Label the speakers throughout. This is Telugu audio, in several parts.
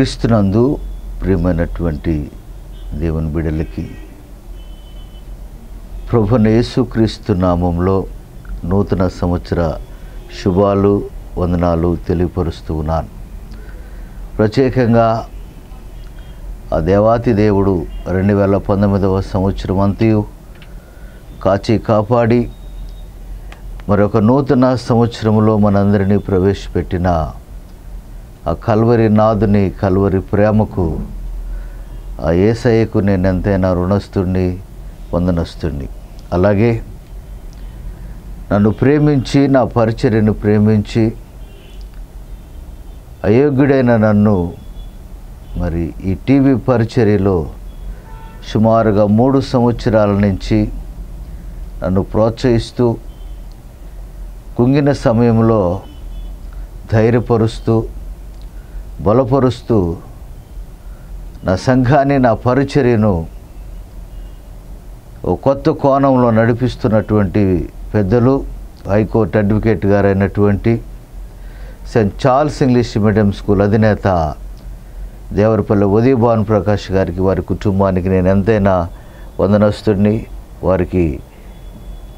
Speaker 1: క్రీస్తునందు ప్రియమైనటువంటి దేవుని బిడలకి ప్రభునేసు యేసుక్రీస్తు నామంలో నూతన సంవత్సర శుభాలు వందనాలు తెలియపరుస్తూ ఉన్నాను. ప్రత్యేకంగా ఆ దేవాతి దేవుడు రెండు వేల పంతొమ్మిదవ సంవత్సరం అంతయు కాచి కాపాడి మరొక నూతన సంవత్సరంలో మనందరినీ ప్రవేశపెట్టిన ఆ కల్వరి నాదుని కల్వరి ప్రేమకు ఆ ఏసయ్యకు నేను ఎంతైనా రుణస్తుణ్ణి వందనస్తుణ్ణి. అలాగే నన్ను ప్రేమించి నా పరిచర్యను ప్రేమించి అయోగ్యుడైన నన్ను మరి ఈ టీవీ పరిచర్యలో సుమారుగా మూడు సంవత్సరాల నుంచి నన్ను ప్రోత్సహిస్తూ కుంగిన సమయంలో ధైర్యపరుస్తూ బలపరుస్తూ నా సంఘాన్ని నా పరిచర్యను ఓ కొత్త కోణంలో నడిపిస్తున్నటువంటి పెద్దలు high court advocate గారైనటువంటి Saint Charles English medium school అధినేత దేవరపల్లి ఉదయ భాను ప్రకాష్ గారికి వారి కుటుంబానికి నేను ఎంతైనా వందనస్తుడిని వారికి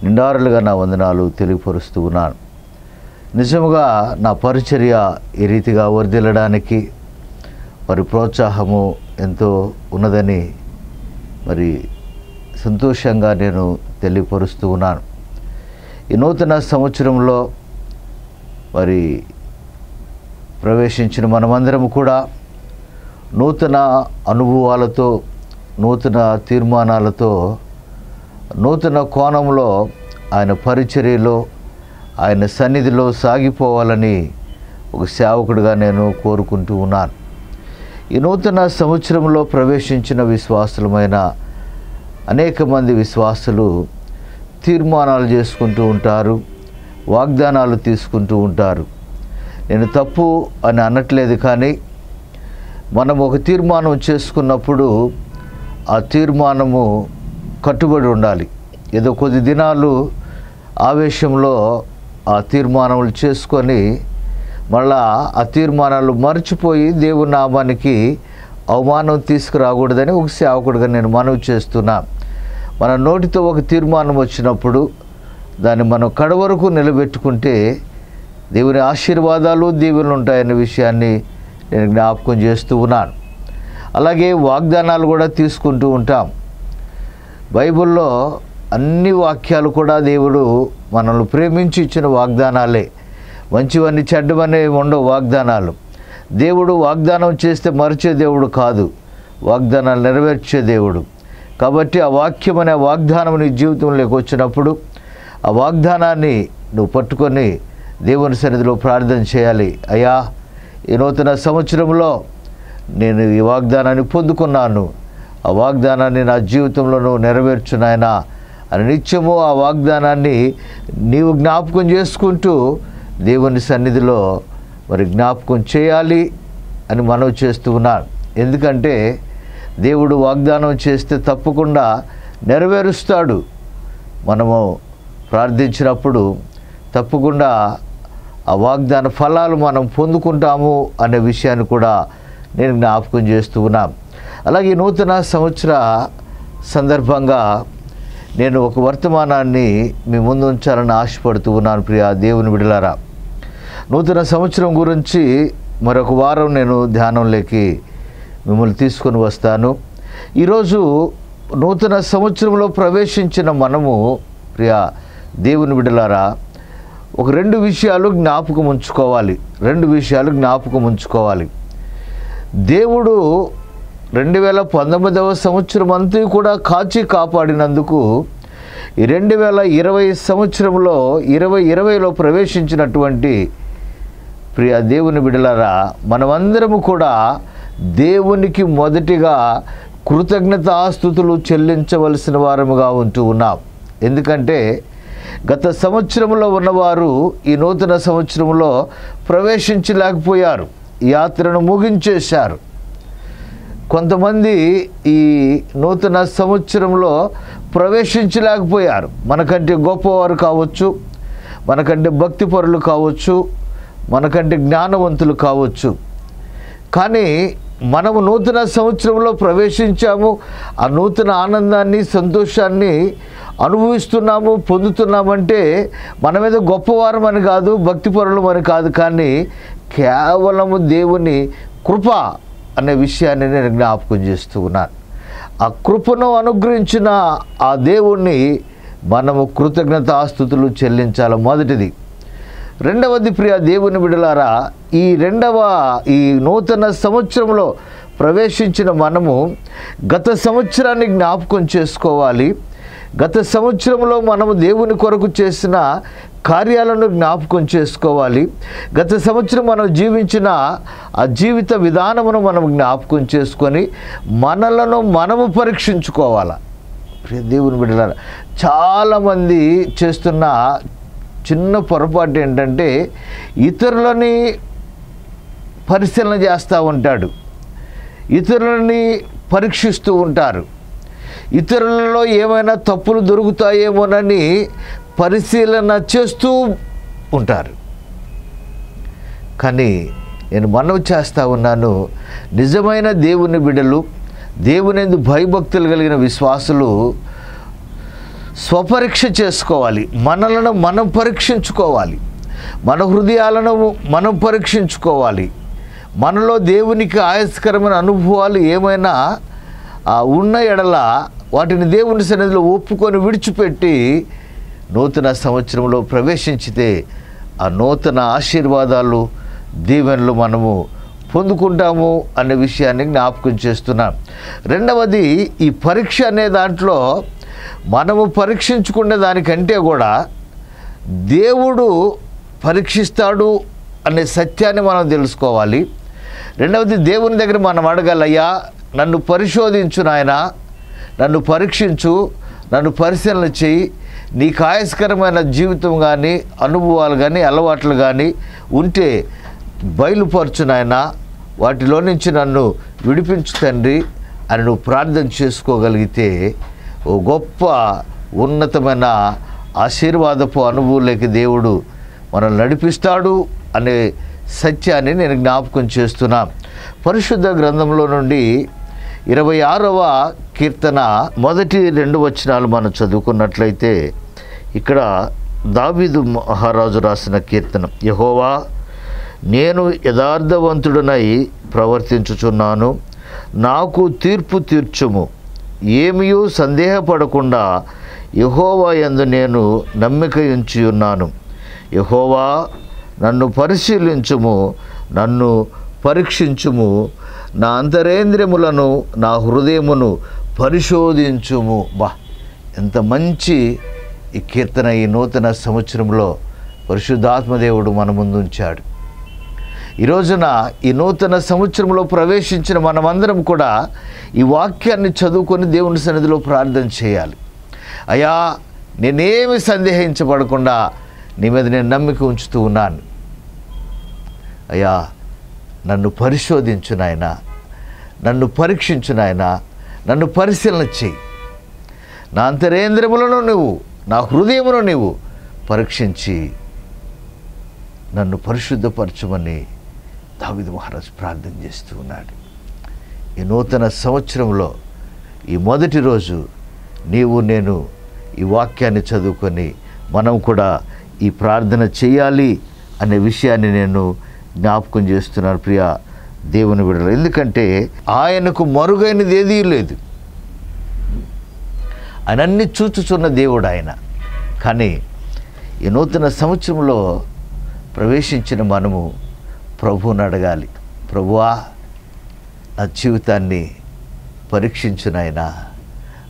Speaker 1: నిండారులుగా నా వందనాలు తెలియపరుస్తూ ఉన్నాను. నిజముగా నా పరిచర్య ఈ రీతిగా వర్దిల్లడానికి మరి ప్రోత్సాహము ఎంతో ఉన్నదని మరి సంతోషంగా నేను తెలియపరుస్తూ ఉన్నాను. ఈ నూతన సంవత్సరంలో మరి ప్రవేశించిన మనమందరం కూడా నూతన అనుభవాలతో నూతన తీర్మానాలతో నూతన కోణంలో ఆయన పరిచర్యలో ఆయన సన్నిధిలో సాగిపోవాలని ఒక సేవకుడిగా నేను కోరుకుంటూ ఉన్నాను. ఈ నూతన సంవత్సరంలో ప్రవేశించిన విశ్వాసులమైన అనేక మంది విశ్వాసులు తీర్మానాలు చేసుకుంటూ ఉంటారు వాగ్దానాలు తీసుకుంటూ ఉంటారు. నేను తప్పు అని అనట్లేదు కానీ మనం ఒక తీర్మానం చేసుకున్నప్పుడు ఆ తీర్మానము కట్టుబడి ఉండాలి. ఏదో కొద్ది దినాలు ఆవేశంలో ఆ తీర్మానములు చేసుకొని మళ్ళా ఆ తీర్మానాలు మర్చిపోయి దేవుని నామానికి అవమానం తీసుకురాకూడదని ఒక సేవకుడిగా నేను మనవి చేస్తున్నా. మన నోటితో ఒక తీర్మానం వచ్చినప్పుడు దాన్ని మనం కడవరకు నిలబెట్టుకుంటే దేవుని ఆశీర్వాదాలు దీవెనలు ఉంటాయనే విషయాన్ని నేను జ్ఞాపకం చేస్తూ ఉన్నాను. అలాగే వాగ్దానాలు కూడా తీసుకుంటూ ఉంటాం. బైబిల్లో అన్ని వాక్యాలు కూడా దేవుడు మనల్ని ప్రేమించి ఇచ్చిన వాగ్దానాలే. మంచివన్నీ చెడ్డవన్నీ ఉండవు వాగ్దానాలు. దేవుడు వాగ్దానం చేస్తే మరిచే దేవుడు కాదు. వాగ్దానాలు నెరవేర్చే దేవుడు. కాబట్టి ఆ వాక్యం అనే వాగ్దానం నీ జీవితంలోకి వచ్చినప్పుడు ఆ వాగ్దానాన్ని నువ్వు పట్టుకొని దేవుని సన్నిధిలో ప్రార్థన చేయాలి. అయ్యా ఈ నూతన సంవత్సరంలో నేను ఈ వాగ్దానాన్ని పొందుకున్నాను. ఆ వాగ్దానాన్ని నా జీవితంలో నువ్వు నెరవేర్చునాయనా నిత్యము ఆ వాగ్దానాన్ని నీవు జ్ఞాపకం చేసుకుంటూ దేవుని సన్నిధిలో మరి జ్ఞాపకం చేయాలి అని మనవి చేస్తూ ఉన్నాను ఎందుకంటే దేవుడు వాగ్దానం చేస్తే తప్పకుండా నెరవేరుస్తాడు. మనము ప్రార్థించినప్పుడు తప్పకుండా ఆ వాగ్దాన ఫలాలు మనం పొందుకుంటాము అనే విషయాన్ని కూడా నేను జ్ఞాపకం చేస్తూ ఉన్నాను. అలాగే నూతన సంవత్సర సందర్భంగా నేను ఒక వర్తమానాన్ని మీ ముందు ఉంచాలని ఆశపడుతూ ఉన్నాను ప్రియ దేవుని విడలారా నూతన సంవత్సరం గురించి మరొక వారం నేను ధ్యానంలోకి మిమ్మల్ని తీసుకొని వస్తాను. ఈరోజు నూతన సంవత్సరంలో ప్రవేశించిన మనము ప్రియ దేవుని విడలారా ఒక రెండు విషయాలు జ్ఞాపకం ఉంచుకోవాలి. రెండు విషయాలు జ్ఞాపకం ఉంచుకోవాలి. దేవుడు రెండు వేల పంతొమ్మిదవ సంవత్సరం అంతా కూడా కాచి కాపాడినందుకు రెండు వేల ఇరవై సంవత్సరంలో ఇరవై ఇరవైలో ప్రవేశించినటువంటి ప్రియ దేవుని బిడలారా మనమందరము కూడా దేవునికి మొదటిగా కృతజ్ఞతాస్థుతులు చెల్లించవలసిన వారముగా ఉంటూ ఉన్నాం. ఎందుకంటే గత సంవత్సరంలో ఉన్నవారు ఈ నూతన సంవత్సరంలో ప్రవేశించలేకపోయారు. యాత్రను ముగించేశారు. కొంతమంది ఈ నూతన సంవత్సరంలో ప్రవేశించలేకపోయారు. మనకంటే గొప్పవారు కావచ్చు మనకంటే భక్తిపరులు కావచ్చు మనకంటే జ్ఞానవంతులు కావచ్చు. కానీ మనము నూతన సంవత్సరంలో ప్రవేశించాము ఆ నూతన ఆనందాన్ని సంతోషాన్ని అనుభవిస్తున్నాము పొందుతున్నామంటే మన మీద గొప్పవారం అని కాదు భక్తిపరులం అని కాదు కానీ కేవలము దేవుని కృప అనే విషయాన్ని నేను జ్ఞాపకం చేస్తూ ఉన్నాను. ఆ కృపను అనుగ్రహించిన ఆ దేవుణ్ణి మనము కృతజ్ఞతాస్థుతులు చెల్లించాలి మొదటిది. రెండవది ప్రియ దేవుని బిడలారా ఈ రెండవ ఈ నూతన సంవత్సరంలో ప్రవేశించిన మనము గత సంవత్సరాన్ని జ్ఞాపకం చేసుకోవాలి. గత సంవత్సరంలో మనము దేవుని కొరకు చేసిన కార్యాలను జ్ఞాపకం చేసుకోవాలి. గత సంవత్సరం మనం జీవించిన ఆ జీవిత విధానమును మనం జ్ఞాపకం చేసుకొని మనలను మనము పరీక్షించుకోవాలి. దేవుని బిడ్డలారా చాలామంది చేస్తున్న చిన్న పొరపాటు ఏంటంటే ఇతరులని పరిశీలన చేస్తూ ఉంటాడు. ఇతరులని పరీక్షిస్తూ ఉంటారు. ఇతరులలో ఏమైనా తప్పులు దొరుకుతాయేమోనని పరిశీలన చేస్తూ ఉంటారు. కానీ నేను మనవి చేస్తూ ఉన్నాను నిజమైన దేవుని బిడ్డలు దేవునిందు భయభక్తులు కలిగిన విశ్వాసులు స్వపరీక్ష చేసుకోవాలి. మనలను మనం పరీక్షించుకోవాలి. మన హృదయాలను మనం పరీక్షించుకోవాలి. మనలో దేవునికి ఆయస్కరమైన అనుభవాలు ఏమైనా ఉన్న ఎడల వాటిని దేవుని సన్నిధిలో ఒప్పుకొని విడిచిపెట్టి నూతన సంవత్సరంలో ప్రవేశించితే ఆ నూతన ఆశీర్వాదాలు దీవెనలు మనము పొందుకుంటాము అనే విషయాన్ని జ్ఞాపకం చేస్తున్నాం. రెండవది ఈ పరీక్ష అనే దాంట్లో మనము పరీక్షించుకునే దానికంటే కూడా దేవుడు పరీక్షిస్తాడు అనే సత్యాన్ని మనం తెలుసుకోవాలి. రెండవది దేవుని దగ్గర మనం అడగాలయ్యా నన్ను పరిశోధించు నాయన నన్ను పరీక్షించు నన్ను పరిశీలన చేయి నీకు ఆయస్కరమైన జీవితం కానీ అనుభవాలు కానీ అలవాట్లు కానీ ఉంటే బయలుపరచు నాయన. వాటిలో నుంచి నన్ను విడిపించు తండ్రి అని నువ్వు ప్రార్థన చేసుకోగలిగితే ఓ గొప్ప ఉన్నతమైన ఆశీర్వాదపు అనుభవంలోకి దేవుడు మనల్ని నడిపిస్తాడు అనే సత్యాన్ని నేను జ్ఞాపకం చేస్తున్నా. పరిశుద్ధ గ్రంథంలో నుండి ఇరవై ఆరవ కీర్తన మొదటి రెండు వచనాలు మనం చదువుకున్నట్లయితే ఇక్కడ దావీదు మహారాజు రాసిన కీర్తనం యహోవా నేను యథార్థవంతుడనై ప్రవర్తించుచున్నాను. నాకు తీర్పు తీర్చుము. ఏమియూ సందేహపడకుండా యహోవా యందు నేను నమ్మిక ఉంచి ఉన్నాను యహోవా నన్ను పరిశీలించుము నన్ను పరీక్షించుము. నా అంతరేంద్రియములను నా హృదయమును పరిశోధించుము. బా ఎంత మంచి ఈ కీర్తన ఈ నూతన సంవత్సరంలో పరిశుద్ధాత్మదేవుడు మన ముందు ఉంచాడు ఈ రోజున ఈ నూతన సంవత్సరంలో ప్రవేశించిన మనమందరం కూడా ఈ వాక్యాన్ని చదువుకొని దేవుని సన్నిధిలో ప్రార్థన చేయాలి. అయ్యా నేనేమి సందేహించబడకుండా నీ మీద నేను నమ్మిక ఉంచుతూ ఉన్నాను. అయ్యా నన్ను పరిశోధించు నాయన నన్ను పరీక్షించు నాయన నన్ను పరిశీలన చెయ్యి నా అంతరేంద్రములను నువ్వు నా హృదయమును నీవు పరీక్షించి నన్ను పరిశుద్ధపరచమని దావిద్ మహారాజ్ ప్రార్థన చేస్తూ ఉన్నాడు. ఈ నూతన సంవత్సరంలో ఈ మొదటి రోజు నీవు నేను ఈ వాక్యాన్ని చదువుకొని మనం కూడా ఈ ప్రార్థన చేయాలి అనే విషయాన్ని నేను జ్ఞాపకం చేస్తున్నాను ప్రియ దేవుని విడలు ఎందుకంటే ఆయనకు మరుగైనది ఏదీ లేదు. ఆయన అన్ని చూచుచున్న దేవుడు ఆయన. కానీ ఈ నూతన సంవత్సరంలో ప్రవేశించిన మనము ప్రభువుని అడగాలి. ప్రభువా నా జీవితాన్ని పరీక్షించినాయన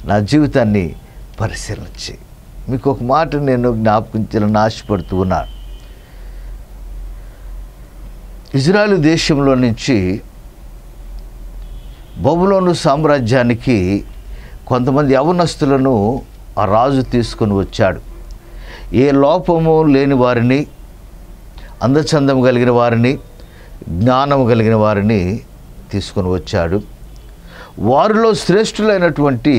Speaker 1: నా జీవితాన్ని పరిశీలించి. మీకు ఒక మాట నేను జ్ఞాపకించాలని ఆశపడుతూ ఉన్నాను ఇజ్రాయల్ దేశంలో నుంచి బబులోను సామ్రాజ్యానికి కొంతమంది యవనస్తులను ఆ రాజు తీసుకొని వచ్చాడు. ఏ లోపము లేని వారిని అందచందం కలిగిన వారిని జ్ఞానం కలిగిన వారిని తీసుకొని వచ్చాడు. వారిలో శ్రేష్ఠులైనటువంటి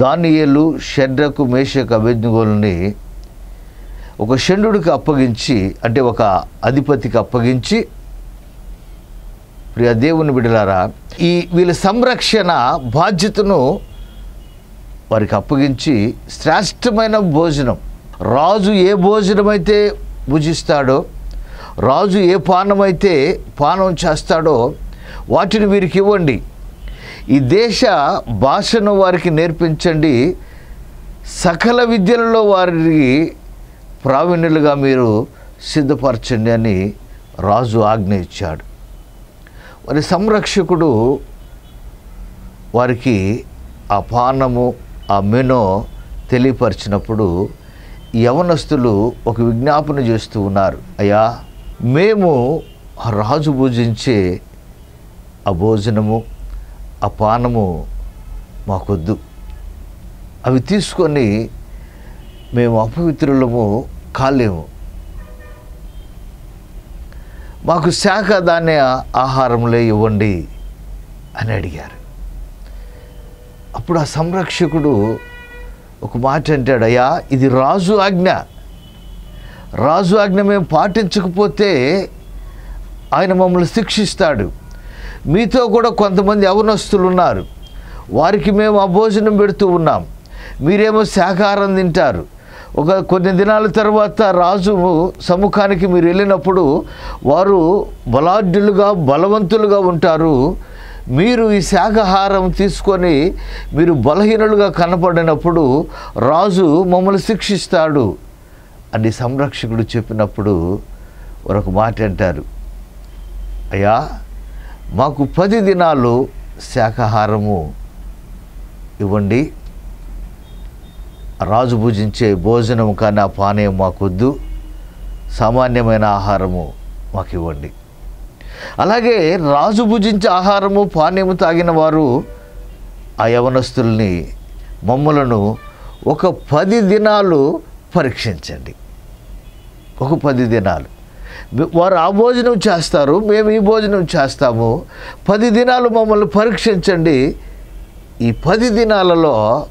Speaker 1: దానియేలు షడ్రకు మేషకు అభిజ్ఞులని ఒక షండుడికి అప్పగించి అంటే ఒక అధిపతికి అప్పగించి ప్రియ దేవుని బిడలారా ఈ వీళ్ళ సంరక్షణ బాధ్యతను వారికి అప్పగించి శ్రేష్టమైన భోజనం. రాజు ఏ భోజనం అయితే భుజిస్తాడో రాజు ఏ పానమైతే అయితే పానం చేస్తాడో వాటిని వీరికి ఇవ్వండి. ఈ దేశ భాషను వారికి నేర్పించండి. సకల విద్యలలో వారికి ప్రావీణ్యులుగా మీరు సిద్ధపరచండి అని రాజు ఆజ్ఞ ఇచ్చాడు. వారి సంరక్షకుడు వారికి ఆ పానము ఆ మెనో తెలియపరిచినప్పుడు యవనస్తులు ఒక విజ్ఞాపన చేస్తూ ఉన్నారు. అయ్యా మేము ఆ రాజు భుజించే ఆ భోజనము ఆ పానము మాకొద్దు. అవి తీసుకొని మేము అపవిత్రులము కాలేము. మాకు శాఖ ధాన్య ఆహారంలో ఇవ్వండి అని అడిగారు. అప్పుడు ఆ సంరక్షకుడు ఒక మాట అంటాడు అయ్యా ఇది రాజు ఆజ్ఞ. రాజు ఆజ్ఞ మేము పాటించకపోతే ఆయన మమ్మల్ని శిక్షిస్తాడు. మీతో కూడా కొంతమంది అవనస్తులు ఉన్నారు. వారికి మేము ఆ భోజనం పెడుతూ ఉన్నాం. మీరేమో శాకాహారం తింటారు. ఒక కొన్ని దినాల తర్వాత రాజు సముఖానికి మీరు వెళ్ళినప్పుడు వారు బలాఢ్యులుగా బలవంతులుగా ఉంటారు. మీరు ఈ శాకాహారం తీసుకొని మీరు బలహీనులుగా కనపడినప్పుడు రాజు మమ్మల్ని శిక్షిస్తాడు అని సంరక్షకుడు చెప్పినప్పుడు ఒక మాట అంటారు. అయ్యా మాకు పది దినాలు శాకాహారము ఇవ్వండి. రాజు భుజించే భోజనం కానీ ఆ పానీయం మాకొద్దు. సామాన్యమైన ఆహారము మాకు ఇవ్వండి అలాగే రాజు భుజించే ఆహారము పానీయము తాగిన వారు ఆ యవనస్తుల్ని మమ్మలను ఒక పది దినాలు పరీక్షించండి. ఒక పది దినాలు. వారు ఆ భోజనం చేస్తారు మేము ఈ భోజనం చేస్తాము. పది దినాలు మమ్మల్ని పరీక్షించండి. ఈ పది దినాలలో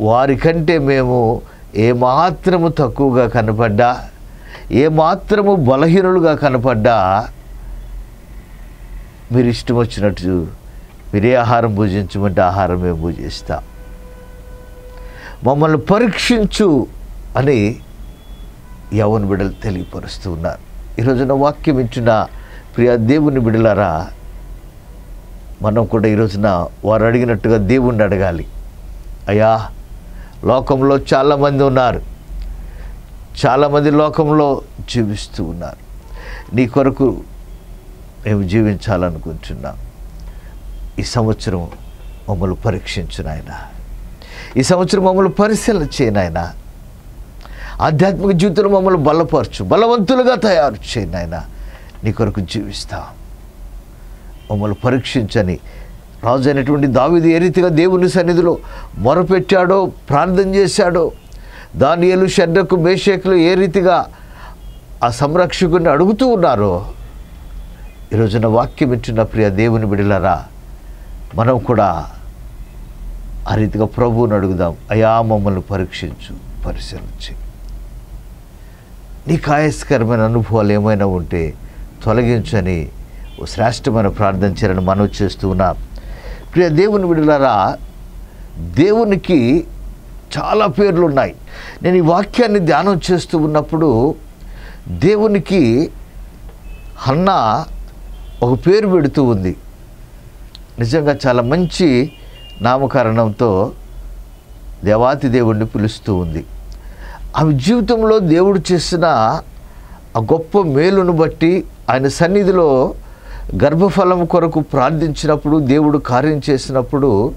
Speaker 1: వారికంటే మేము ఏమాత్రము తక్కువగా కనపడ్డా ఏమాత్రము బలహీనులుగా కనపడ్డా మీరు ఇష్టం వచ్చినట్టు మీరే ఆహారం భుజించమంటే ఆహారం మేము భుజిస్తాం. మమ్మల్ని పరీక్షించు అని యవన బిడ్డలు తెలియపరుస్తూ ఉన్నారు. ఈరోజున వాక్యం ఇచ్చిన ప్రియ దేవుని బిడ్డలారా మనం కూడా ఈరోజున వారు అడిగినట్టుగా దేవుణ్ణి అడగాలి. అయ్యా లోకంలో చాలామంది ఉన్నారు. చాలామంది లోకంలో జీవిస్తూ ఉన్నారు. నీ కొరకు మేము జీవించాలనుకుంటున్నాం. ఈ సంవత్సరం మమ్మల్ని పరీక్షించునాయన ఈ సంవత్సరం మమ్మల్ని పరిశీలన చేయి ఆధ్యాత్మిక జీవితంలో మమ్మల్ని బలపరచు బలవంతులుగా తయారు చేయను ఆయన నీ కొరకు జీవిస్తాం. మమ్మల్ని పరీక్షించని రాజు అయినటువంటి దావిది ఏ రీతిగా దేవుని సన్నిధిలో మొరపెట్టాడో ప్రార్థన చేశాడో దానియలు షడ్డకు మేషకులు ఏ రీతిగా ఆ సంరక్షకుని అడుగుతూ ఉన్నారో ఈరోజున వాక్యం ఇచ్చిన ప్రియ దేవుని బిడలరా మనం కూడా ఆ రీతిగా ప్రభువుని అడుగుదాం. అయా మమ్మల్ని పరీక్షించు పరిశీలించి. నీకు ఆయాస్కరమైన అనుభవాలు ఏమైనా ఉంటే తొలగించని ఓ శ్రేష్టమైన ప్రార్థన చేయాలని మనం చేస్తూ ఉన్నాం. ప్రియ దేవుని విడులారా దేవునికి చాలా పేర్లు ఉన్నాయి. నేను ఈ వాక్యాన్ని ధ్యానం చేస్తూ ఉన్నప్పుడు దేవునికి అన్నా ఒక పేరు పెడుతూ ఉంది. నిజంగా చాలా మంచి నామకరణంతో దేవాతి దేవుణ్ణి పిలుస్తూ ఉంది. ఆమె జీవితంలో దేవుడు చేసిన ఆ గొప్ప మేలును బట్టి ఆయన సన్నిధిలో గర్భఫలం కొరకు ప్రార్థించినప్పుడు దేవుడు కార్యం చేసినప్పుడు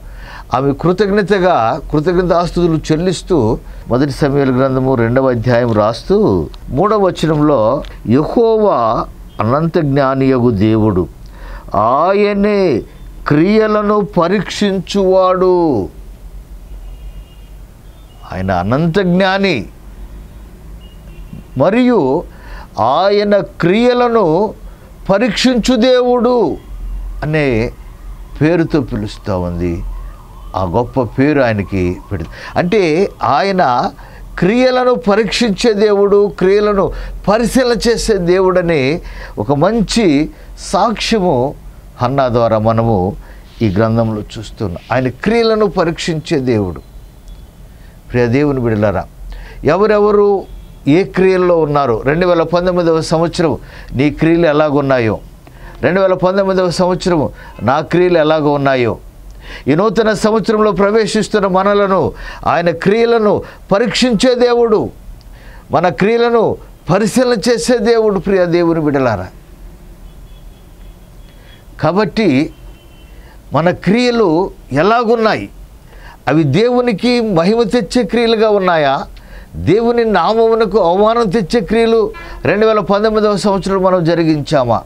Speaker 1: ఆమె కృతజ్ఞతగా కృతజ్ఞత ఆస్తులు చెల్లిస్తూ మొదటి సమయాల గ్రంథము రెండవ అధ్యాయం రాస్తూ మూడవ వచనంలో యహోవా అనంత జ్ఞానియగు దేవుడు. ఆయనే క్రియలను పరీక్షించువాడు. ఆయన అనంత జ్ఞాని. మరియు ఆయన క్రియలను పరీక్షించు దేవుడు అనే పేరుతో పిలుస్తూ ఉంది. ఆ గొప్ప పేరు ఆయనకి పెడుతుంది. అంటే ఆయన క్రియలను పరీక్షించే దేవుడు క్రియలను పరిశీలన చేసే దేవుడని ఒక మంచి సాక్ష్యము హన్నా ద్వారా మనము ఈ గ్రంథంలో చూస్తున్నాం. ఆయన క్రియలను పరీక్షించే దేవుడు. ప్రియ దేవుని బిడలరా ఎవరెవరు ఏ క్రియల్లో ఉన్నారు రెండు వేల పంతొమ్మిదవ సంవత్సరం నీ క్రియలు ఎలాగున్నాయో రెండు వేల పంతొమ్మిదవ సంవత్సరం నా క్రియలు ఎలాగ ఉన్నాయో ఈ నూతన సంవత్సరంలో ప్రవేశిస్తున్న మనలను ఆయన క్రియలను పరీక్షించే దేవుడు. మన క్రియలను పరిశీలన చేసే దేవుడు ప్రియ దేవుని బిడలారా కాబట్టి మన క్రియలు ఎలాగున్నాయి? అవి దేవునికి మహిమ తెచ్చే క్రియలుగా ఉన్నాయా? దేవుని నామమునకు అవమానం తెచ్చే క్రియలు రెండు వేల పంతొమ్మిదవ సంవత్సరం మనం జరిగించామా?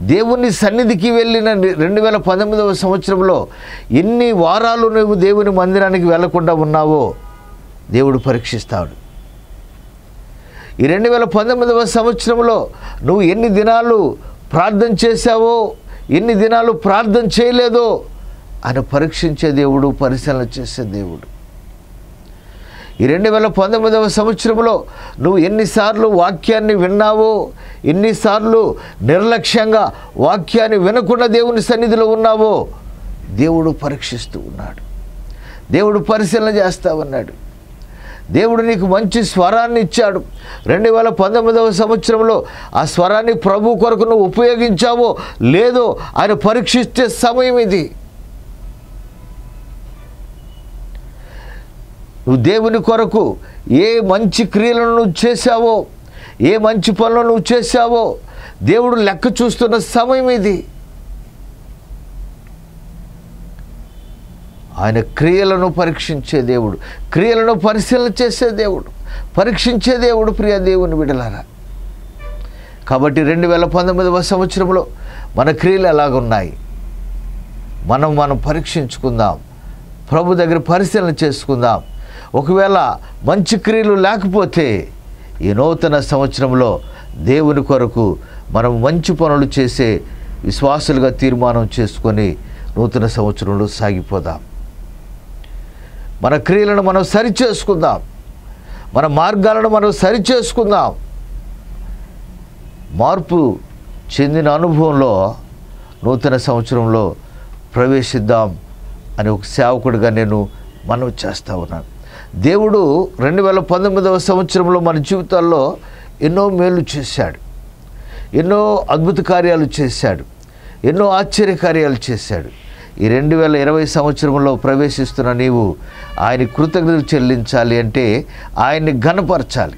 Speaker 1: దేవుని సన్నిధికి వెళ్ళిన రెండు వేల పంతొమ్మిదవ సంవత్సరంలో ఎన్ని వారాలు నువ్వు దేవుని మందిరానికి వెళ్ళకుండా ఉన్నావో దేవుడు పరీక్షిస్తాడు. ఈ రెండు వేల పంతొమ్మిదవ సంవత్సరంలో నువ్వు ఎన్ని దినాలు ప్రార్థన చేశావో ఎన్ని దినాలు ప్రార్థన చేయలేదో అని పరీక్షించే దేవుడు పరిశీలన చేసే దేవుడు. ఈ రెండు వేల పంతొమ్మిదవ సంవత్సరంలో నువ్వు ఎన్నిసార్లు వాక్యాన్ని విన్నావో ఎన్నిసార్లు నిర్లక్ష్యంగా వాక్యాన్ని వినకుండా దేవుని సన్నిధిలో ఉన్నావో దేవుడు పరీక్షిస్తూ ఉన్నాడు. దేవుడు పరిశీలన చేస్తా ఉన్నాడు. దేవుడు నీకు మంచి స్వరాన్ని ఇచ్చాడు. రెండు వేల పంతొమ్మిదవ సంవత్సరంలో ఆ స్వరాన్ని ప్రభు కొరకు నువ్వు ఉపయోగించావో లేదో ఆయన పరీక్షించే సమయం ఇది. నువ్వు దేవుని కొరకు ఏ మంచి క్రియలను నువ్వు చేశావో ఏ మంచి పనులను నువ్వు చేశావో దేవుడు లెక్క చూస్తున్న సమయం ఇది. ఆయన క్రియలను పరీక్షించే దేవుడు క్రియలను పరిశీలన చేసే దేవుడు పరీక్షించే దేవుడు ప్రియ దేవుని విడలారా కాబట్టి రెండు వేల పంతొమ్మిదవ సంవత్సరంలో మన క్రియలు ఎలాగున్నాయి? మనం మనం పరీక్షించుకుందాం. ప్రభు దగ్గర పరిశీలన చేసుకుందాం. ఒకవేళ మంచి క్రియలు లేకపోతే ఈ నూతన సంవత్సరంలో దేవుని కొరకు మనం మంచి పనులు చేసే విశ్వాసులుగా తీర్మానం చేసుకొని నూతన సంవత్సరంలో సాగిపోదాం. మన క్రియలను మనం సరిచేసుకుందాం. మన మార్గాలను మనం సరిచేసుకుందాం. మార్పు చెందిన అనుభవంలో నూతన సంవత్సరంలో ప్రవేశిద్దాం అని ఒక సేవకుడిగా నేను మనవి చేస్తూ ఉన్నాను. దేవుడు రెండు వేల పంతొమ్మిదవ సంవత్సరంలో మన జీవితాల్లో ఎన్నో మేలు చేశాడు. ఎన్నో అద్భుత కార్యాలు చేశాడు. ఎన్నో ఆశ్చర్య కార్యాలు చేశాడు. ఈ రెండు వేల ఇరవై సంవత్సరంలో ప్రవేశిస్తున్న నీవు ఆయన కృతజ్ఞతలు చెల్లించాలి అంటే ఆయన్ని ఘనపరచాలి.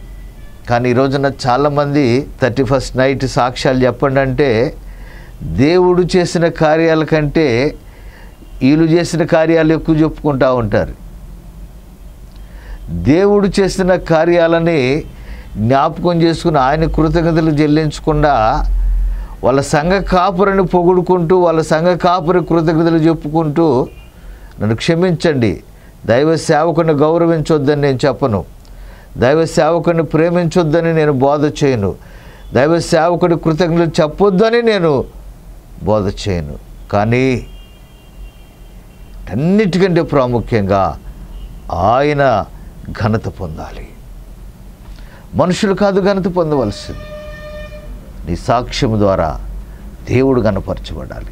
Speaker 1: కానీ ఈ రోజున చాలామంది థర్టీ ఫస్ట్ నైట్ సాక్ష్యాలు చెప్పండి అంటే దేవుడు చేసిన కార్యాల కంటే వీళ్ళు చేసిన కార్యాలు ఎక్కువ చెప్పుకుంటూ ఉంటారు. దేవుడు చేసిన కార్యాలని జ్ఞాపకం చేసుకుని ఆయన కృతజ్ఞతలు చెల్లించకుండా వాళ్ళ సంఘ కాపురని పొగుడుకుంటూ వాళ్ళ సంఘ కాపురి కృతజ్ఞతలు చెప్పుకుంటూ నన్ను క్షమించండి. దైవ సేవకుని గౌరవించొద్దని నేను చెప్పను. దైవ సేవకుని ప్రేమించొద్దని నేను బోధ చేయను. దైవ సేవకుడి కృతజ్ఞతలు చెప్పొద్దని నేను బోధ చేయను. కానీ అన్నిటికంటే ప్రాముఖ్యంగా ఆయన ఘనత పొందాలి. మనుషులు కాదు ఘనత పొందవలసింది. నీ సాక్ష్యం ద్వారా దేవుడు గనపరచబడాలి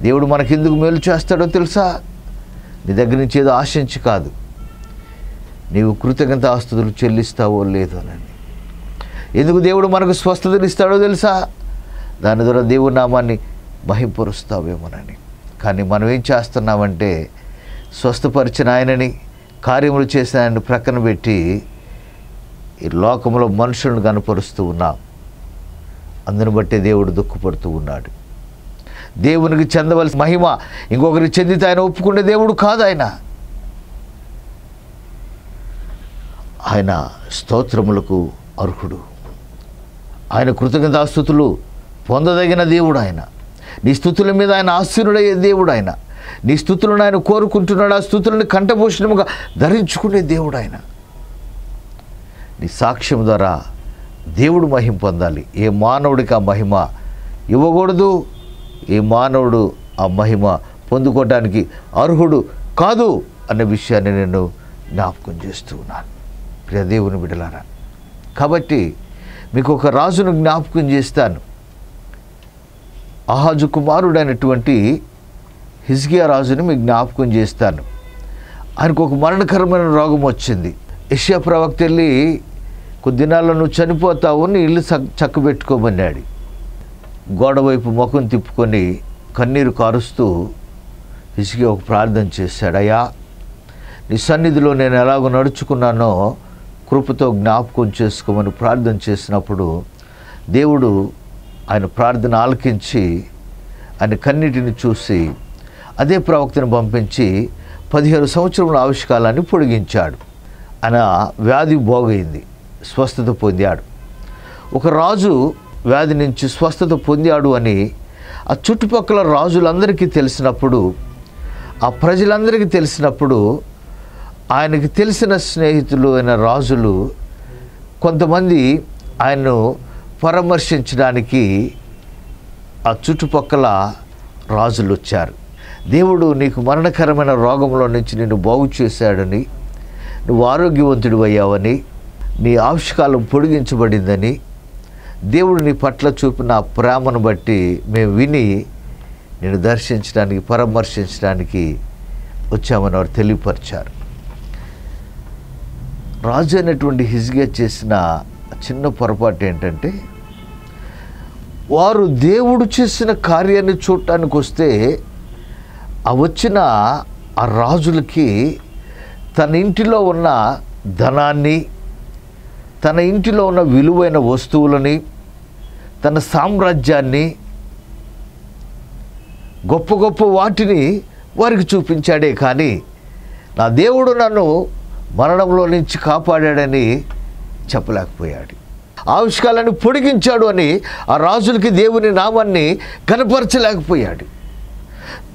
Speaker 1: దేవుడు మనకెందుకు మేలు చేస్తాడో తెలుసా? నీ దగ్గర నుంచి ఏదో ఆశించి కాదు. నీవు కృతజ్ఞత ఆస్తులు చెల్లిస్తావో లేదో అని. ఎందుకు దేవుడు మనకు స్వస్థతలు ఇస్తాడో తెలుసా? దాని ద్వారా దేవుడి నామాన్ని మహింపరుస్తావేమోనని. కానీ మనం ఏం చేస్తున్నామంటే స్వస్థపరిచిన ఆయనని కార్యములు చేసిన ఆయన ప్రక్కన పెట్టి ఈ లోకంలో మనుషులను కనపరుస్తూ ఉన్నాం. అందును బట్టే దేవుడు దుఃఖపడుతూ ఉన్నాడు. దేవునికి చెందవలసిన మహిమ ఇంకొకరికి చెందితే ఆయన ఒప్పుకునే దేవుడు కాదు ఆయన. ఆయన స్తోత్రములకు అర్హుడు. ఆయన కృతజ్ఞతాస్థుతులు పొందదగిన దేవుడు ఆయన. నీ స్థుతుల మీద ఆయన ఆశీనుడయ్యే దేవుడు ఆయన. నీ స్థుతులను ఆయన కోరుకుంటున్నాడు ఆ స్థుతులను కంఠభూషణముగా ధరించుకునే దేవుడు ఆయన. నీ సాక్ష్యం ద్వారా దేవుడు మహిం పొందాలి. ఏ మానవుడికి ఆ మహిమ ఇవ్వకూడదు. ఏ మానవుడు ఆ మహిమ పొందుకోవడానికి అర్హుడు కాదు అనే విషయాన్ని నేను జ్ఞాపకం చేస్తూ ఉన్నాను. ప్రియ దేవుని బిడలారా కాబట్టి మీకు ఒక రాజును జ్ఞాపకం చేస్తాను. ఆహాజు కుమారుడైనటువంటి హిజ్కియా రాజుని మీకు జ్ఞాపకం చేస్తాను. ఆయనకు ఒక మరణకరమైన రోగం వచ్చింది. యష్యా ప్రవక్త వెళ్ళి కొద్ది దినాల్లో నువ్వు చనిపోతావు నీ ఇల్లు చక్క చక్కబెట్టుకోమన్నాడు. గోడ వైపు ముఖం తిప్పుకొని కన్నీరు కారుస్తూ హిజ్కియా ఒక ప్రార్థన చేశాడు. అయ్యా నీ సన్నిధిలో నేను ఎలాగో నడుచుకున్నానో కృపతో జ్ఞాపకం చేసుకోమని ప్రార్థన చేసినప్పుడు దేవుడు ఆయన ప్రార్థన ఆలకించి ఆయన కన్నిటిని చూసి అదే ప్రవక్తను పంపించి పదిహేను సంవత్సరముల ఆవిష్కాలాన్ని పొడిగించాడు. ఆయన వ్యాధి బాగైంది స్వస్థత పొందాడు. ఒక రాజు వ్యాధి నుంచి స్వస్థత పొందాడు అని ఆ చుట్టుపక్కల రాజులందరికీ తెలిసినప్పుడు ఆ ప్రజలందరికీ తెలిసినప్పుడు ఆయనకి తెలిసిన స్నేహితులు అయిన రాజులు కొంతమంది ఆయన్ను పరామర్శించడానికి ఆ చుట్టుపక్కల రాజులు వచ్చారు దేవుడు నీకు మరణకరమైన రోగంలో నుంచి నిన్ను బాగు చేశాడని నువ్వు ఆరోగ్యవంతుడు అయ్యావని నీ ఆవిష్కాలం పొడిగించబడిందని దేవుడు నీ పట్ల చూపిన ప్రేమను బట్టి మేము విని నేను దర్శించడానికి పరామర్శించడానికి వచ్చామని వారు తెలియపరిచారు. రాజు అనేటువంటి హిజ్గా చేసిన చిన్న పొరపాటు ఏంటంటే వారు దేవుడు చేసిన కార్యాన్ని చూడటానికి వస్తే ఆ వచ్చిన ఆ రాజులకి తన ఇంటిలో ఉన్న ధనాన్ని తన ఇంటిలో ఉన్న విలువైన వస్తువులని తన సామ్రాజ్యాన్ని గొప్ప గొప్ప వాటిని వారికి చూపించాడే కానీ నా దేవుడు నన్ను మరణంలో నుంచి కాపాడాడని చెప్పలేకపోయాడు. ఆవిష్కారాన్ని పొడిగించాడు అని ఆ రాజులకి దేవుని నామాన్ని కనపరచలేకపోయాడు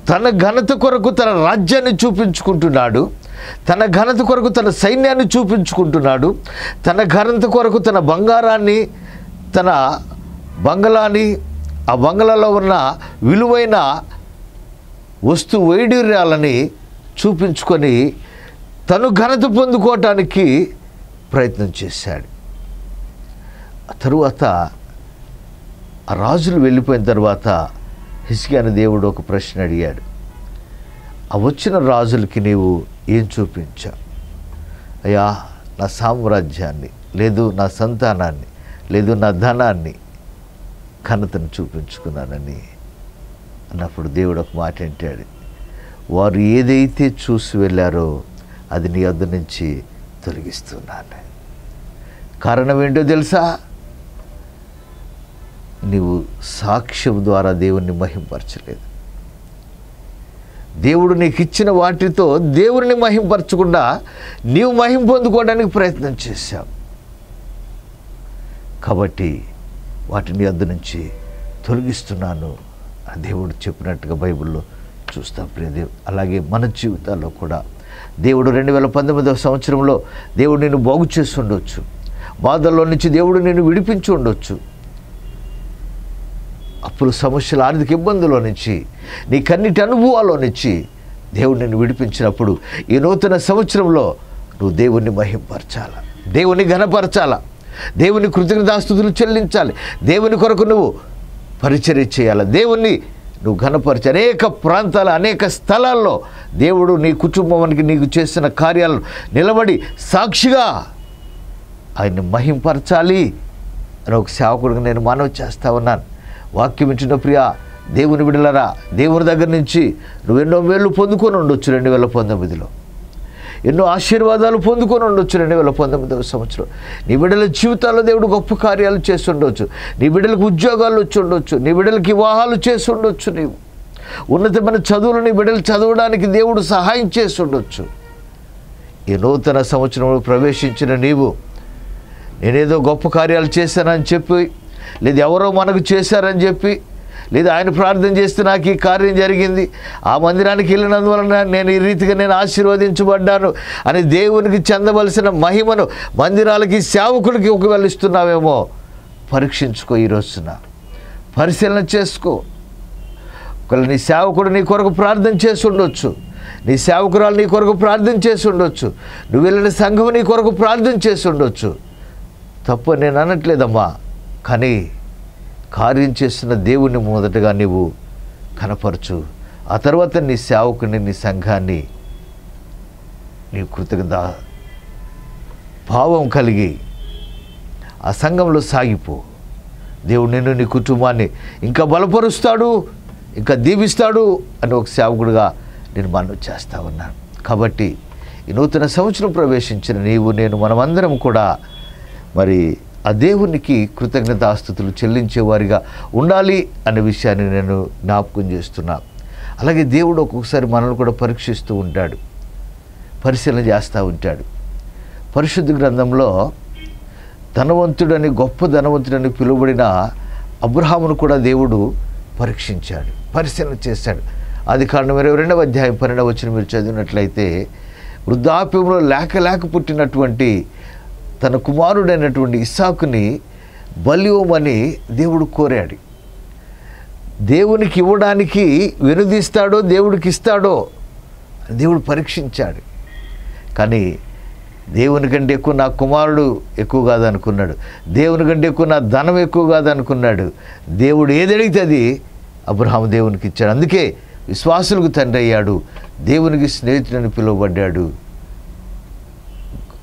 Speaker 1: తన ఘనత కొరకు తన రాజ్యాన్ని చూపించుకుంటున్నాడు. తన ఘనత కొరకు తన సైన్యాన్ని చూపించుకుంటున్నాడు. తన ఘనత కొరకు తన బంగారాన్ని తన బంగళాని ఆ బంగళాలో ఉన్న విలువైన వస్తు వైడూర్యాలని చూపించుకొని తను ఘనత పొందుకోవటానికి ప్రయత్నం చేశాడు. తరువాత ఆ రాజులు వెళ్ళిపోయిన తర్వాత హిస్కియాని దేవుడు ఒక ప్రశ్న అడిగాడు. ఆ వచ్చిన రాజులకి నీవు ఏం చూపించా అయ్యా నా సామ్రాజ్యాన్ని లేదు నా సంతానాన్ని లేదు నా ధనాన్ని ఘనతను చూపించుకున్నానని అన్నప్పుడు దేవుడు ఒక మాట అంటాడు. వారు ఏదైతే చూసి వెళ్ళారో అది నీ వద్ద నుంచి తొలగిస్తున్నాను. కారణం ఏంటో తెలుసా? నీవు సాక్ష్యం ద్వారా దేవుణ్ణి మహింపరచలేదు. దేవుడు నీకు ఇచ్చిన వాటితో దేవుడిని మహింపరచకుండా నీవు మహిం పొందుకోవడానికి ప్రయత్నం చేశావు. కాబట్టి వాటిని వద్ద నుంచి తొలగిస్తున్నాను ఆ దేవుడు చెప్పినట్టుగా బైబిల్లో చూస్తాం ప్రియదేవ్ అలాగే మన జీవితాల్లో కూడా దేవుడు రెండు వేల పంతొమ్మిదవ సంవత్సరంలో దేవుడు నిన్ను బాగు చేసి ఉండొచ్చు. బాధల్లో నుంచి దేవుడు నిన్ను విడిపించి ఉండొచ్చు. అప్పులు సమస్యల ఆర్థిక ఇబ్బందుల నుంచి నీ కన్నిటి అనుభవాల్లో నుంచి దేవుడు నిన్ను విడిపించినప్పుడు ఈ నూతన సంవత్సరంలో నువ్వు దేవుణ్ణి మహింపరచాల. దేవుని ఘనపరచాల. దేవుని కృతజ్ఞతాస్తుతులు చెల్లించాలి. దేవుని కొరకు నువ్వు పరిచర్య చేయాలి. దేవుణ్ణి నువ్వు ఘనపరిచి అనేక ప్రాంతాల అనేక స్థలాల్లో దేవుడు నీ కుటుంబానికి నీకు చేసిన కార్యాలను నిలబడి సాక్షిగా ఆయన్ని మహింపరచాలి అని ఒక సేవకుడిగా నేను మనవి చేస్తూ ఉన్నాను. వాక్యం ఇచ్చిన ప్రియా దేవుని విడలరా దేవుని దగ్గర నుంచి నువ్వు ఎన్నో మేళ్ళు పొందుకొని ఉండొచ్చు రెండు వేల పంతొమ్మిదిలో. ఎన్నో ఆశీర్వాదాలు పొందుకొని ఉండొచ్చు రెండు వేల పంతొమ్మిదవ సంవత్సరం. నీ బిడ్డల జీవితాల్లో దేవుడు గొప్ప కార్యాలు చేస్తుండొచ్చు నీ బిడ్డలకు ఉద్యోగాలు వచ్చి ఉండొచ్చు. నీ బిడ్డలకి వివాహాలు చేసి ఉండొచ్చు నీవు. ఉన్నతమైన చదువులు నీ బిడ్డలు చదవడానికి దేవుడు సహాయం చేసి ఉండొచ్చు. ఈ నూతన సంవత్సరంలో ప్రవేశించిన నీవు నేనేదో గొప్ప కార్యాలు చేశానని చెప్పి లేదు ఎవరో మనకు చేశారని చెప్పి లేదా ఆయన ప్రార్థన చేస్తే నాకు ఈ కార్యం జరిగింది. ఆ మందిరానికి వెళ్ళినందువలన నేను ఈ రీతిగా నేను ఆశీర్వదించబడ్డాను అని దేవునికి చెందవలసిన మహిమను మందిరాలకి సేవకులకి ఒకవేళ ఇస్తున్నావేమో పరీక్షించుకో ఈ రోజున. పరిశీలన చేసుకో. ఒకవేళ నీ సేవకుడు నీ కొరకు ప్రార్థన చేసి ఉండొచ్చు. నీ సేవకురాలు నీ కొరకు ప్రార్థన చేసి ఉండొచ్చు. నువ్వు వెళ్ళిన సంఘం నీ కొరకు ప్రార్థన చేసి ఉండొచ్చు. తప్పు నేను అనట్లేదమ్మా. కానీ కార్యం చేస్తున్న దేవుణ్ణి మొదటగా నీవు కనపరచు. ఆ తర్వాత నీ సేవకుని నీ సంఘాన్ని నీ కృతజ్ఞత భావం కలిగి ఆ సంఘంలో సాగిపో. దేవుడు నిన్ను నీ కుటుంబాన్ని ఇంకా బలపరుస్తాడు ఇంకా దీవిస్తాడు అని ఒక సేవకుడిగా నేను మనం చేస్తా ఉన్నాను. కాబట్టి ఈ నూతన సంవత్సరం ప్రవేశించిన నీవు నేను మనమందరం కూడా మరి ఆ దేవునికి కృతజ్ఞతాస్థుతులు చెల్లించేవారిగా ఉండాలి అనే విషయాన్ని నేను జ్ఞాపకం చేస్తున్నా. అలాగే దేవుడు ఒక్కొక్కసారి మనల్ని కూడా పరీక్షిస్తూ ఉంటాడు. పరిశీలన చేస్తూ ఉంటాడు. పరిశుద్ధ గ్రంథంలో ధనవంతుడని గొప్ప ధనవంతుడని పిలువబడిన అబ్రహామును కూడా దేవుడు పరీక్షించాడు పరిశీలన చేశాడు. అది కారణం ఇరవై రెండవ అధ్యాయం పన్నెండవ వచ్చిన మీరు చదివినట్లయితే వృద్ధాప్యంలో లేక లేక పుట్టినటువంటి తన కుమారుడైనటువంటి ఇస్సాకుని బలివ్వమని దేవుడు కోరాడు. దేవునికి ఇవ్వడానికి వెనుదీస్తాడో దేవుడికి ఇస్తాడో దేవుడు పరీక్షించాడు. కానీ దేవుని కంటే ఎక్కువ నా కుమారుడు ఎక్కువ కాదనుకున్నాడు. దేవుని కంటే ఎక్కువ నా ధనం ఎక్కువ కాదనుకున్నాడు. దేవుడు ఏదడిగితే అది అబ్రహాం దేవునికి ఇచ్చాడు. అందుకే విశ్వాసులకు తండ్రి అయ్యాడు. దేవునికి స్నేహితుడని పిలువబడ్డాడు.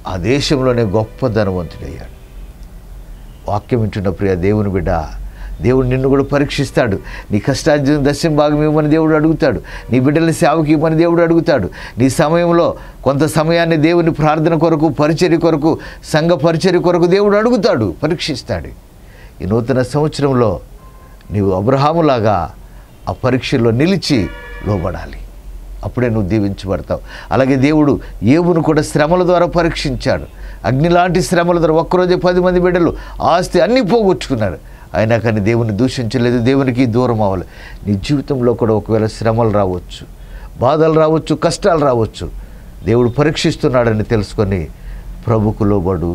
Speaker 1: ఆ దేశంలోనే గొప్ప ధనవంతుడయ్యాడు. వాక్యం వింటున్న ప్రియ దేవుని బిడ్డ దేవుడు నిన్ను కూడా పరీక్షిస్తాడు. నీ కష్టార్జున దశం భాగం ఇవ్వమని దేవుడు అడుగుతాడు. నీ బిడ్డల సేవకి ఇవ్వమని దేవుడు అడుగుతాడు. నీ సమయంలో కొంత సమయాన్ని దేవుని ప్రార్థన కొరకు పరిచర్య కొరకు సంఘ పరిచర్య కొరకు దేవుడు అడుగుతాడు పరీక్షిస్తాడు. ఈ నూతన సంవత్సరంలో నీవు అబ్రహాములాగా ఆ పరీక్షల్లో నిలిచి లోబడాలి. అప్పుడే నువ్వు దీవించబడతావు అలాగే దేవుడు ఏవును కూడా శ్రమల ద్వారా పరీక్షించాడు. అగ్ని లాంటి శ్రమల ద్వారా ఒక్కరోజే పది మంది బిడ్డలు ఆస్తి అన్నీ పోగొచ్చుకున్నాడు అయినా కానీ దేవుని దూషించలేదు దేవునికి దూరం అవ్వాలి నీ జీవితంలో కూడా ఒకవేళ శ్రమలు రావచ్చు బాధలు రావచ్చు కష్టాలు రావచ్చు దేవుడు పరీక్షిస్తున్నాడని తెలుసుకొని ప్రభుకు లోబడు.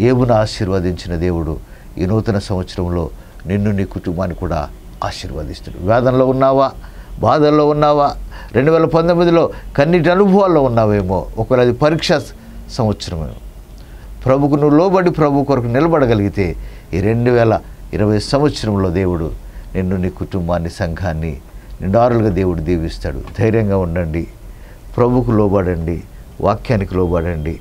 Speaker 1: ఏమును ఆశీర్వదించిన దేవుడు ఈ నూతన సంవత్సరంలో నిన్ను నీ కుటుంబాన్ని కూడా ఆశీర్వదిస్తాడు. వేదనలో ఉన్నావా? బాధల్లో ఉన్నావా? రెండు వేల పంతొమ్మిదిలో కన్నిటి అనుభవాల్లో ఉన్నావేమో? ఒకవేళ అది పరీక్ష సంవత్సరమేమో. ప్రభుకు నువ్వు లోబడి ప్రభు కొరకు నిలబడగలిగితే ఈ రెండు వేల ఇరవై సంవత్సరంలో దేవుడు నిన్ను నీ కుటుంబాన్ని సంఘాన్ని నిండారులుగా దేవుడు దీవిస్తాడు. ధైర్యంగా ఉండండి. ప్రభుకు లోబడండి. వాక్యానికి లోబడండి.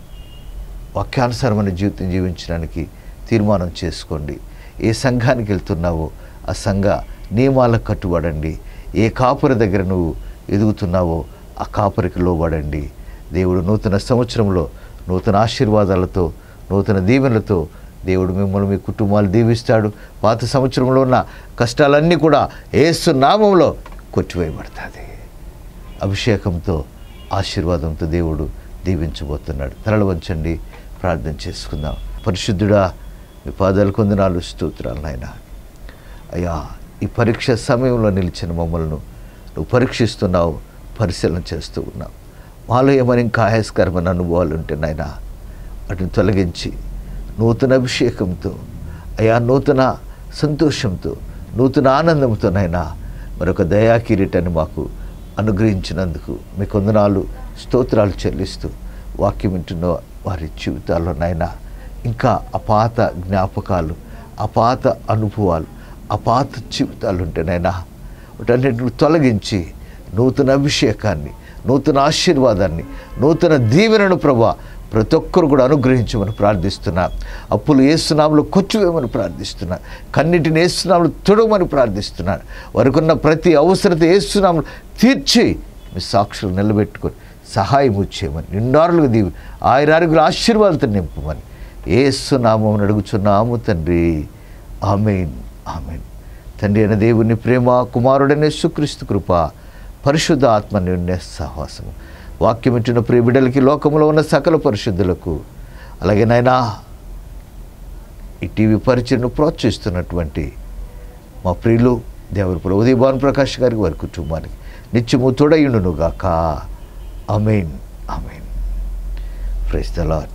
Speaker 1: వాక్యానుసారమైన జీవితం జీవించడానికి తీర్మానం చేసుకోండి. ఏ సంఘానికి వెళ్తున్నావో ఆ సంఘ నియమాలకు కట్టుబడండి. ఏ కాపురి దగ్గర నువ్వు ఎదుగుతున్నావో ఆ కాపురికి లోబడండి. దేవుడు నూతన సంవత్సరంలో నూతన ఆశీర్వాదాలతో నూతన దీవెనలతో దేవుడు మిమ్మల్ని మీ కుటుంబాలు దీవిస్తాడు. పాత సంవత్సరంలో ఉన్న కష్టాలన్నీ కూడా ఏసు నామంలో కొట్టివేయబడుతుంది. అభిషేకంతో ఆశీర్వాదంతో దేవుడు దీవించబోతున్నాడు. తలలు వంచండి ప్రార్థన చేసుకుందాం. పరిశుద్ధుడా మీ పాదాలు కొందనాలు స్తోత్రాలు నాయన. అయ్యా ఈ పరీక్ష సమయంలో నిలిచిన మమ్మల్ని నువ్వు పరీక్షిస్తున్నావు పరిశీలన చేస్తూ ఉన్నావు. మాలో ఏమైనా ఇంకా ఆయాస్కరమైన అనుభవాలు ఉంటే నాయన వాటిని తొలగించి నూతన అభిషేకంతో అయా నూతన సంతోషంతో నూతన ఆనందంతో నాయన మరొక దయా కిరీటాన్ని మాకు అనుగ్రహించినందుకు మీ కొందనాలు స్తోత్రాలు చెల్లిస్తూ వాక్యం వింటున్న వారి జీవితాల్లో నాయన ఇంకా అపాత జ్ఞాపకాలు అపాత అనుభవాలు అపాత జీవితాలు ఉంటేనైనా వాటన్నిటిని తొలగించి నూతన అభిషేకాన్ని నూతన ఆశీర్వాదాన్ని నూతన దీవెనను ప్రభా ప్రతి ఒక్కరు కూడా అనుగ్రహించమని ప్రార్థిస్తున్నా. అప్పులు ఏసునాములు కొచ్చివేయమని ప్రార్థిస్తున్నా. కన్నిటిని ఏసునాములు తొడవమని ప్రార్థిస్తున్నాను వారికున్న ప్రతి అవసరత ఏసునాములు తీర్చి మీ సాక్షులు నిలబెట్టుకొని సహాయం చేయమని నిండారులుగా దీవి ఆయురారుగుల ఆశీర్వాదాలతో నింపమని. ఏసునామం అడుగుచున్నాము తండ్రి. ఆమెన్. ఆమెన్. తండ్రి అయిన దేవుని ప్రేమ కుమారుడనే సుక్రీస్తు కృప పరిశుద్ధ ఆత్మ నిర్ణయ సహవాసము. వాక్యం ఇచ్చిన లోకంలో ఉన్న సకల పరిశుద్ధులకు అలాగే నాయనా ఈ టీవీ పరిచయను ప్రోత్సహిస్తున్నటువంటి మా ప్రియులు దేవరపుర ఉదయ భాను ప్రకాష్ గారికి వారి కుటుంబానికి నిత్యము తోడయుండును amen amen amen praise the Lord